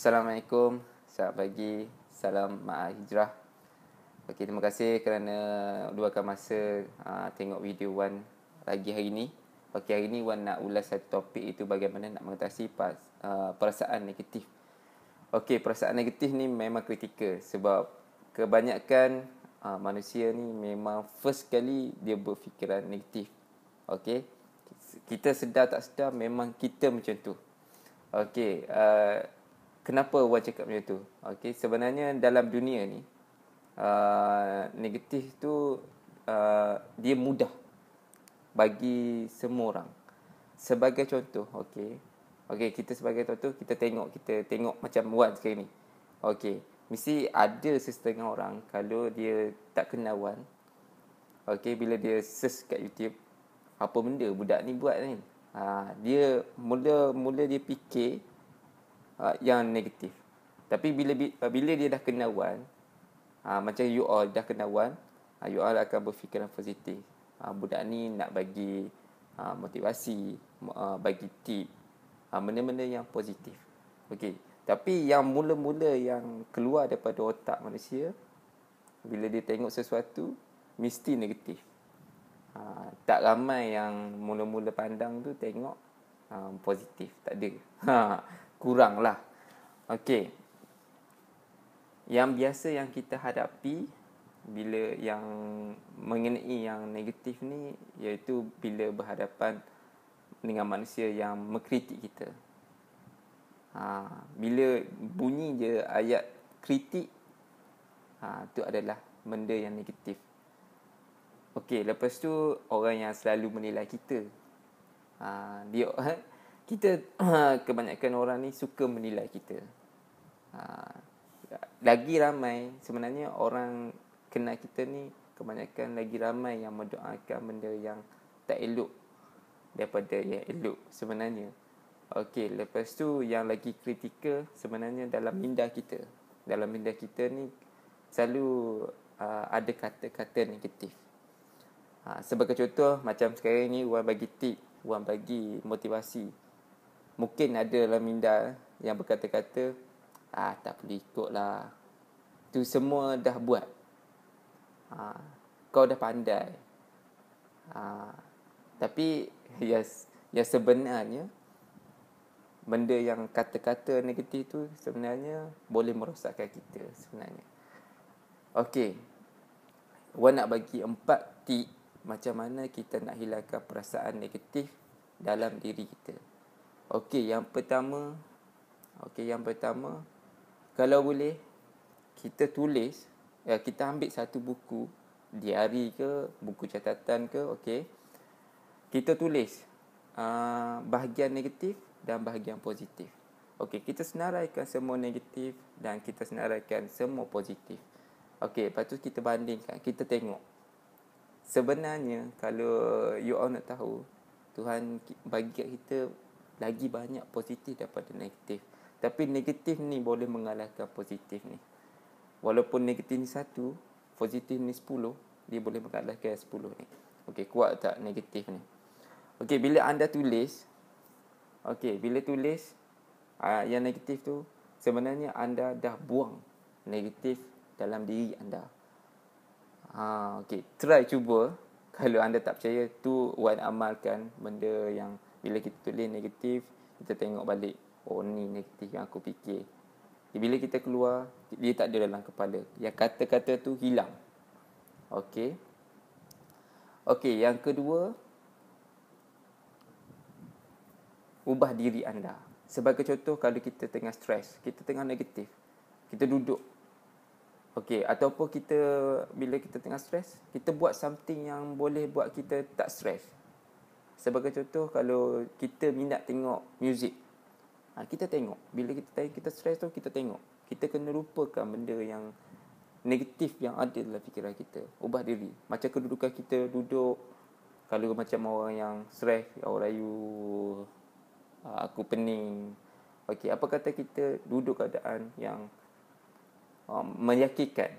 Assalamualaikum, selamat pagi, salam Ma'a Hijrah. Okay, terima kasih kerana luangkan masa uh, tengok video Wan lagi hari ini. Okay, hari ini Wan nak ulas satu topik itu bagaimana nak mengatasi pas, uh, perasaan negatif. Okay, perasaan negatif ni memang kritikal sebab kebanyakan uh, manusia ni memang first kali dia berfikiran negatif. Okay, kita sedar tak sedar memang kita macam tu. Okay, uh, kenapa Wan cakap macam tu? Okay, sebenarnya dalam dunia ni, uh, negatif tu uh, dia mudah bagi semua orang. Sebagai contoh, okey. Okey, kita sebagai contoh kita tengok kita tengok macam Wan sekarang ni. Okey, mesti ada setengah orang kalau dia tak kenal Wan. Okey, bila dia search kat YouTube, apa benda budak ni buat ni? Ha, dia mula mula dia fikir uh, yang negatif. Tapi bila bila dia dah kenal Wan, ha, macam you all dah kenal Wan, ha, you all akan berfikiran positif. Ha, budak ni nak bagi ha, motivasi, ha, bagi tip, ha, benda-benda yang positif. Okey. Tapi yang mula-mula yang keluar daripada otak manusia bila dia tengok sesuatu mesti negatif. Ha, tak ramai yang mula-mula pandang tu tengok ha, positif, tak ada. Ha, kuranglah. Okey yang biasa yang kita hadapi bila yang mengenai yang negatif ni iaitu bila berhadapan dengan manusia yang mengkritik kita. Ha, bila bunyi je ayat kritik ha, tu adalah benda yang negatif. Okey, lepas tu orang yang selalu menilai kita. Ha, dia kita kebanyakan orang ni suka menilai kita. Ha, lagi ramai sebenarnya orang kenal kita ni kebanyakan lagi ramai yang mendoakan benda yang tak elok daripada yang elok sebenarnya. Okey, lepas tu yang lagi kritikal sebenarnya dalam minda kita. Dalam minda kita ni selalu uh, ada kata-kata negatif. Ha, sebagai contoh macam sekarang ni Wan bagi tip, Wan bagi motivasi. Mungkin ada dalam minda yang berkata-kata Ah tak perlu ikut lah Tu semua dah buat. Ha, Kau dah pandai. Ha, Tapi yes, Ya sebenarnya Benda yang kata-kata negatif tu Sebenarnya Boleh merosakkan kita Sebenarnya. Okey. Wan nak bagi empat tip Macam mana kita nak hilangkan perasaan negatif Dalam diri kita Okey yang pertama Okey yang pertama kalau boleh kita tulis ya kita ambil satu buku diari ke buku catatan ke okey kita tulis uh, bahagian negatif dan bahagian positif. Okey kita senaraikan semua negatif dan kita senaraikan semua positif. Okey lepas tu kita bandingkan kita tengok. Sebenarnya kalau you all nak tahu Tuhan bagi kita lagi banyak positif daripada negatif tapi negatif ni boleh mengalahkan positif ni. Walaupun negatif ni satu, positif ni sepuluh, dia boleh mengalahkan sepuluh ni. Okey, kuat tak negatif ni? Okey, bila anda tulis, okey, bila tulis uh, yang negatif tu, sebenarnya anda dah buang negatif dalam diri anda. Ha, okey, try cuba. Kalau anda tak percaya, tu Wan amalkan benda yang bila kita tulis negatif, kita tengok balik oh ni negatif yang aku fikir. Bila kita keluar dia tak ada dalam kepala. Yang kata-kata tu hilang. Okey? Okey yang kedua ubah diri anda. Sebagai contoh kalau kita tengah stres kita tengah negatif kita duduk. Okey ataupun kita bila kita tengah stres kita buat something yang boleh buat kita tak stres sebagai contoh kalau kita minat tengok music ha, kita tengok. Bila kita kita stres tu kita tengok. Kita kena lupakan benda yang negatif yang ada dalam fikiran kita. Ubah diri. Macam kedudukan kita duduk kalau macam orang yang stres orang rayu ha, aku pening. Okey apa kata kita duduk keadaan yang um, meyakinkan?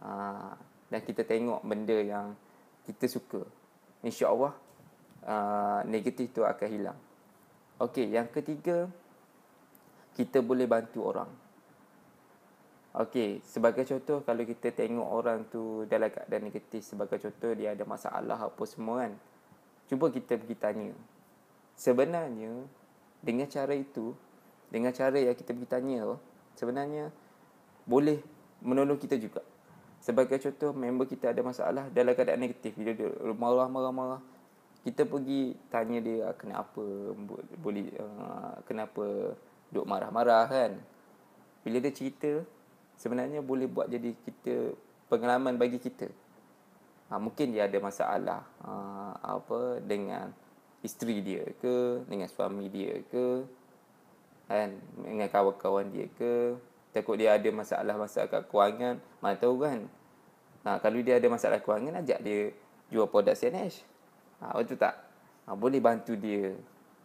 Ha, dan kita tengok benda yang kita suka. Insyaallah uh, negatif tu akan hilang okey yang ketiga kita boleh bantu orang. Okey, sebagai contoh kalau kita tengok orang tu dalam keadaan negatif sebagai contoh dia ada masalah apa semua kan. Cuba kita pergi tanya. Sebenarnya dengan cara itu, dengan cara yang kita pergi tanya tu, sebenarnya boleh menolong kita juga. Sebagai contoh member kita ada masalah dalam keadaan negatif, dia marah-marah-marah. Kita pergi tanya dia ah, kenapa boleh uh, kenapa duk marah-marah kan. Bila dia cerita, sebenarnya boleh buat jadi kita pengalaman bagi kita. Ha, mungkin dia ada masalah ha, apa dengan isteri dia ke, dengan suami dia ke, kan, dengan kawan-kawan dia ke, takut dia ada masalah-masalah kewangan, mana tahu kan. Ha, kalau dia ada masalah kewangan, ajak dia jual produk CNH. Ha, betul tak? Ha, boleh bantu dia.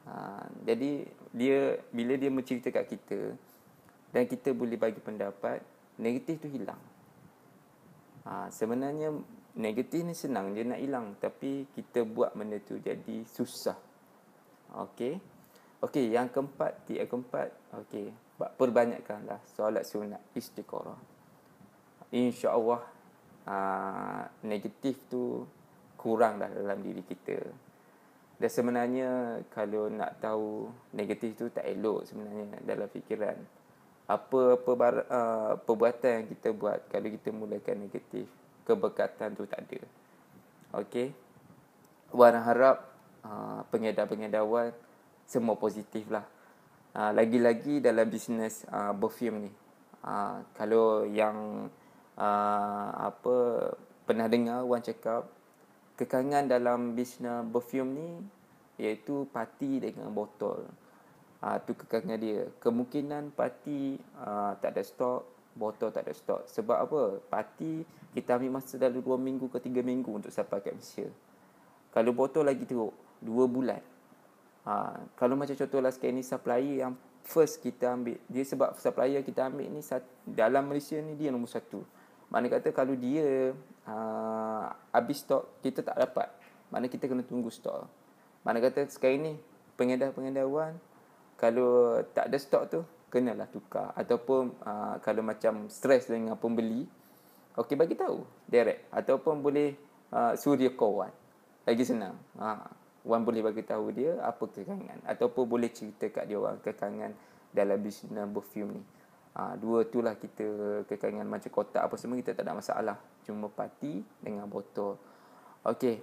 Ha, jadi, dia bila dia mencerita kat kita, dan kita boleh bagi pendapat, negatif tu hilang. Ha, sebenarnya negatif ni senang je nak hilang tapi kita buat benda tu jadi susah. Okey. Okey, yang keempat, tiap keempat, okey, perbanyakkanlah solat sunat istiqarah. Insya-Allah uh, negatif tu kurang dah dalam diri kita. Dan sebenarnya kalau nak tahu negatif tu tak elok sebenarnya dalam fikiran. Apa-apa uh, perbuatan yang kita buat kalau kita mulakan negatif keberkatan tu tak ada. Okey wan harap uh, pengedar-pengedawan semua positif lah uh, lagi-lagi dalam bisnes uh, perfume ni uh, kalau yang uh, apa pernah dengar wan cakap kekangan dalam bisnes perfume ni iaitu parti dengan botol. Uh, tu kekangan dia. Kemungkinan parti uh, tak ada stok botol tak ada stok. Sebab apa? Parti kita ambil masa dalam 2 minggu ke 3 minggu untuk sampai kat Malaysia kalau botol lagi teruk 2 bulan. Uh, kalau macam contohlah sekarang ni supplier yang first kita ambil. Dia sebab supplier kita ambil ni dalam Malaysia ni dia nombor satu mana kata kalau dia uh, habis stok kita tak dapat. Mana kita kena tunggu stok. Mana kata sekarang ni pengedar-pengedar wan kalau tak ada stok tu kenalah tukar. Ataupun uh, kalau macam stres dengan pembeli okey bagi tahu direct. Ataupun boleh uh, suruh kawan lagi senang. Ha wan boleh bagi tahu dia apa kekangan. Ataupun boleh cerita kat dia orang kekangan dalam bisnes perfume ni ha, dua tu lah kita kekangan macam kotak apa semua kita tak ada masalah. Cuma parti dengan botol. Okey.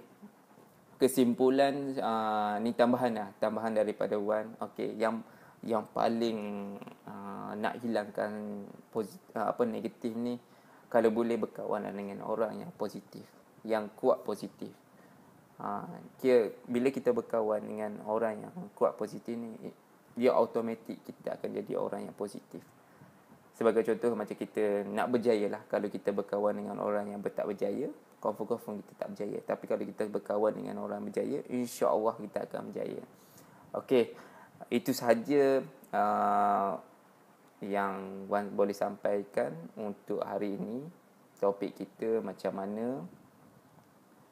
Kesimpulan uh, ni tambahan lah. Tambahan daripada Wan. Okey yang yang paling uh, nak hilangkan posit, uh, apa negatif ni kalau boleh berkawan dengan orang yang positif yang kuat positif. Uh, kira, bila kita berkawan dengan orang yang kuat positif ni dia automatik kita akan jadi orang yang positif sebagai contoh macam kita nak berjaya lah kalau kita berkawan dengan orang yang tak berjaya confirm-confirm kita tak berjaya. Tapi kalau kita berkawan dengan orang berjaya, insya-Allah kita akan berjaya. Okey. Itu sahaja uh, yang Wan boleh sampaikan untuk hari ini. Topik kita macam mana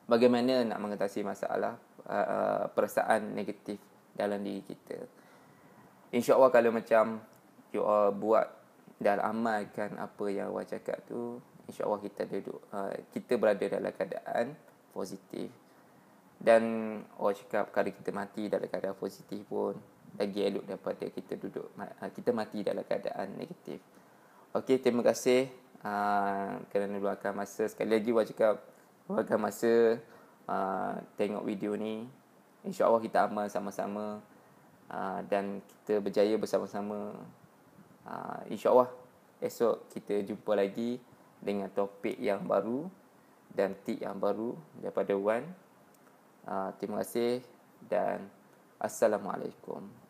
bagaimana nak mengatasi masalah uh, uh, perasaan negatif dalam diri kita. Insya-Allah kalau macam you all buat dan amalkan apa yang Wan cakap tu, insyaallah kita duduk uh, kita berada dalam keadaan positif. Dan orang cakap kalau kita mati dalam keadaan positif pun lagi elok daripada kita duduk uh, kita mati dalam keadaan negatif. Okey terima kasih. Uh, kerana luangkan masa sekali lagi orang cakap luangkan masa uh, tengok video ni insyaallah kita amal sama-sama uh, dan kita berjaya bersama-sama uh, insyaallah esok kita jumpa lagi dengan topik yang baru dan tip yang baru daripada Wan. Uh, terima kasih dan Assalamualaikum.